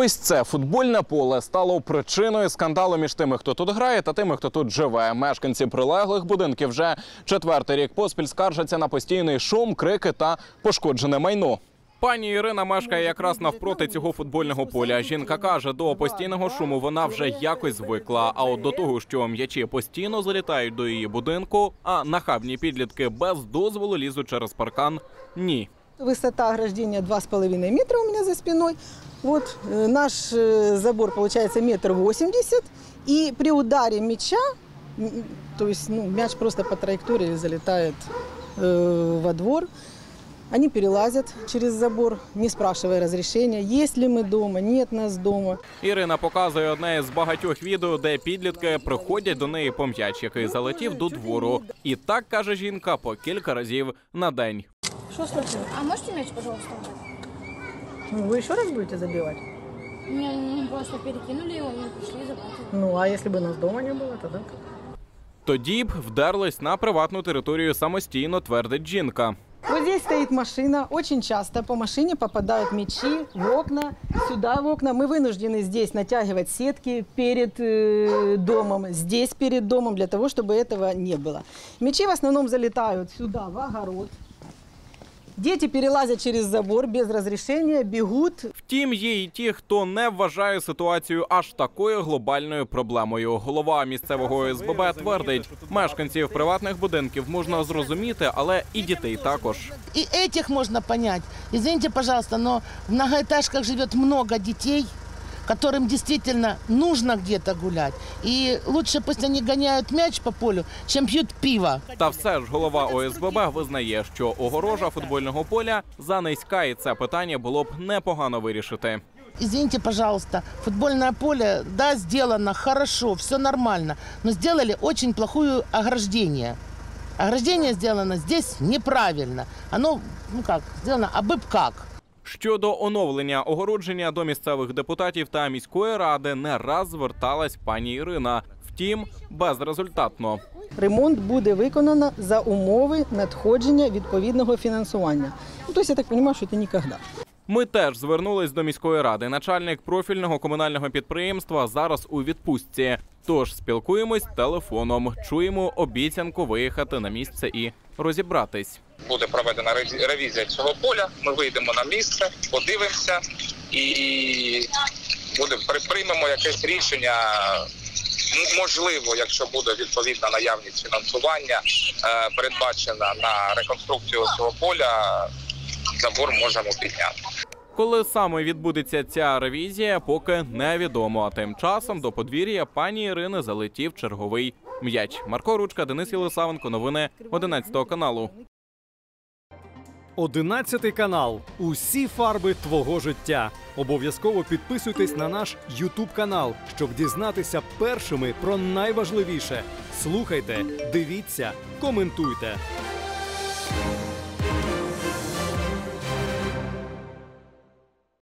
Ось це футбольне поле стало причиною скандалу між тими, хто тут грає, та тими, хто тут живе. Мешканці прилеглих будинків вже четвертий рік поспіль скаржаться на постійний шум, крики та пошкоджене майно. Пані Ірина мешкає якраз навпроти цього футбольного поля. Жінка каже, до постійного шуму вона вже якось звикла. А от до того, що м'ячі постійно залітають до її будинку, а нахабні підлітки без дозволу лізуть через паркан. Ні. Высота ограждения 2,5 метра у меня за спиной. Вот э, наш э, забор получается метр восемьдесят. И при ударе мяча, м, то есть ну, мяч просто по траектории залетает э, во двор, они перелазят через забор, не спрашивая разрешения, есть ли мы дома, нет нас дома. Ірина показує одне з багатьох відео, де підлітки приходять до неї по м'яч, який залетів до двору. І так каже жінка по кілька разів на день. Что случилось? А можете мяч, пожалуйста, убрать? Ну, Вы еще раз будете забивать? Мне ну, просто перекинули его, мы пришли забрать его. Ну, а если бы нас дома не было, тогда как? Тоді б вдерлись на приватну територію самостійно, твердить жінка. Вот здесь стоит машина. Очень часто по машине попадают мячи в окна, сюда в окна. Мы вынуждены здесь натягивать сетки перед э, домом, здесь перед домом, для того, чтобы этого не было. Мячи в основном залетают сюда, в огород. Дети перелазять через забор без розрішення, бігуть. Втім, є і ті, хто не вважає ситуацію аж такою глобальною проблемою. Голова місцевого СББ твердить, мешканців приватних будинків можна зрозуміти, але і дітей також. И можна можно понять. Извините, пожалуйста, но в многоэтажках живе много детей, которым действительно нужно где-то гулять. И лучше пусть они гоняют мяч по полю, чем пьют пиво. Та все ж голова ОСББ визнає, що огорожа футбольного поля занизька, і це питання було б непогано вирішити. Извините, пожалуйста, футбольное поле, да, сделано хорошо, все нормально, но сделали очень плохое ограждение. Ограждение сделано здесь неправильно. Оно, ну как, сделано абы как. Щодо оновлення огородження до місцевих депутатів та міської ради не раз зверталась пані Ірина. Втім, безрезультатно. Ремонт буде виконано за умови надходження відповідного фінансування. Ну, тобто, я так розумію, що це ніколи. Ми теж звернулись до міської ради. Начальник профільного комунального підприємства зараз у відпустці. Тож спілкуємось телефоном. Чуємо обіцянку виїхати на місце і розібратись. Буде проведена реві- ревізія цього поля. Ми вийдемо на місце, подивимося і буде при- приймемо якесь рішення. Можливо, якщо буде відповідна наявність фінансування, е, передбачена на реконструкцію цього поля, забор можемо підняти. Коли саме відбудеться ця ревізія, поки невідомо. А тим часом до подвір'я пані Ірини залетів черговий м'яч. Марко Ручка, Денис Єлисавенко. Новини 11 каналу. 11 канал. Усі фарби твого життя. Обов'язково підписуйтесь на наш Ютуб канал, щоб дізнатися першими про найважливіше. Слухайте, дивіться, коментуйте.